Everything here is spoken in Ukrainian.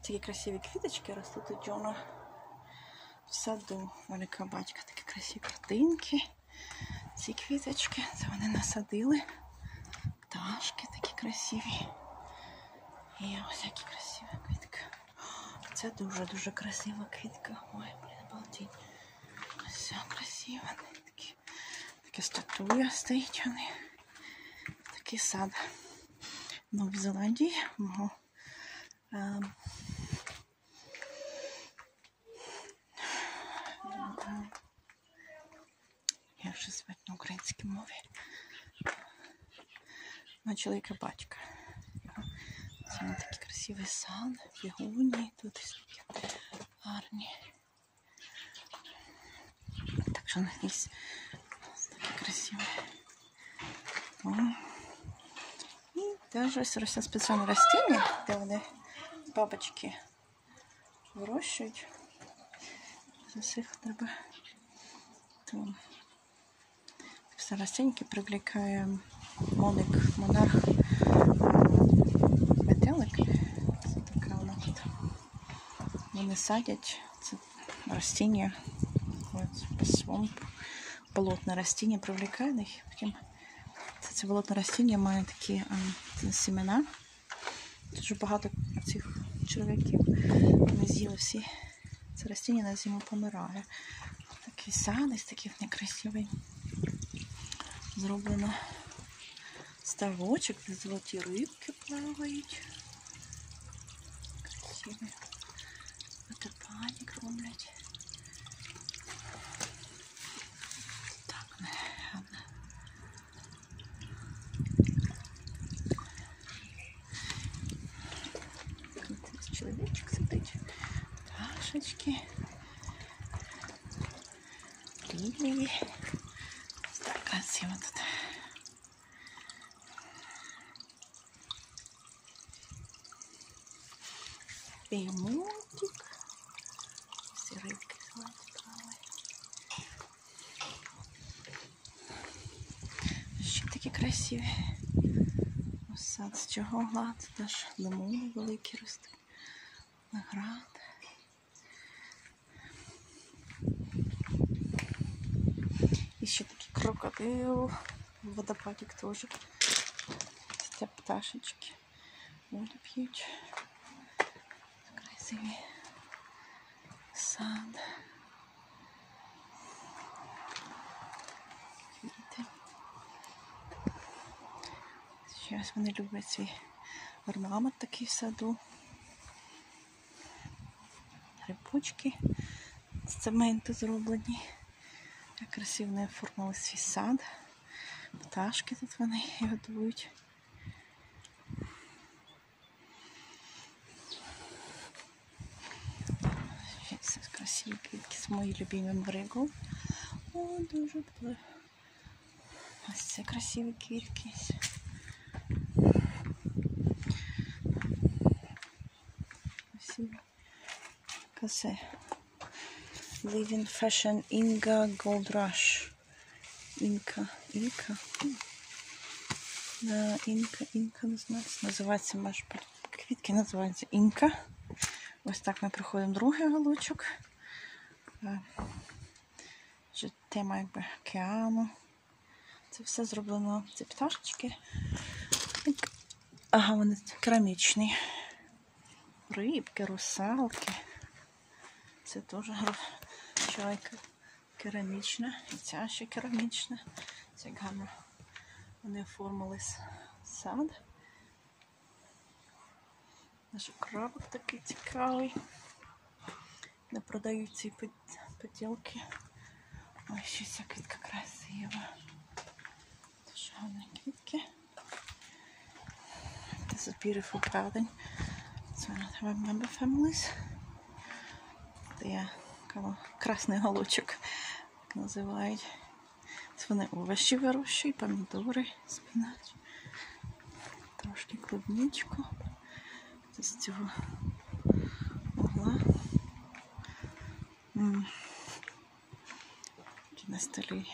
Такі красиві квіточки ростуть у Джона в саду. Велика батька такі красиві картинки. Ці квіточки, це вони насадили. Пташки такі красиві. І ось які красиві квітки. Це дуже-дуже красива квітка. Ой, блін, обалдеть. Все красиво. Такі, такі статуя стоїть вони. Такий сад. В Новій Зеландії. Мого, Я вже звати на українській мові. На чоловіка батька. Це на такий красивий сад, бігуні, тут такі гарні. Так що нас є такі красиві. І теж ось росте спеціальне растіння, де вони бабочки вирощують. З усіх треба. То яке привлікає моник, монарх метелик. Така вона тут. Вони садять це растіння, по болотне растіння привлікає їх. Потім це, болотне растіння має такі а, семена. Дуже багато цих чоловіків вони з'їли всі. Це растіння на зиму помирає. Такий сад із таких некрасивий. Зроблено ставочок, де золоті рибки плавають. Красиві. Водопадик роблять. Так, гарно. Тут чоловічок сидить. Пташечки. Лілії. Красиво тут. Беймутик. Всі рибки золоті плавають. Ще такі красиві. Ось сад з чого глад, теж лимони великі ростуть. Виноград. І ще такий крокодил. Водопадик теж. Це пташечки. Воду п'ють. Красивий сад. Квіти. Зараз вони люблять свій орнамент такий в саду. Грибочки з цементу зроблені. Як красиво вони оформили свій сад. Пташки тут вони годують. Красиві квітки з моїм любимим бригом. О, дуже буде. Ось це красиві квітки. Красиві. Косе. Living Fashion Inga Gold Rush. Інка. Інка. Да, інка, інка, знаю, називається, може, квітки називаються інка. Ось так ми проходимо другий галочок. Е, тема якби океану. Це все зроблено. Це пташечки. Ага, вони керамічні. Рибки, русалки. Це теж чайка керамічна. І ця ще керамічна. Це як гарно. Вони оформили с- сад. Наш крабик такий цікавий. Не продають ці поділки. Ой, ще ця квітка красива. Дуже гарні квітки. This is beautiful garden. It's one of our member families. Це є кого красний голочок, як називають. Це вони овощі вирощують, помідори, спінач. Трошки клубничку. З цього угла. На столі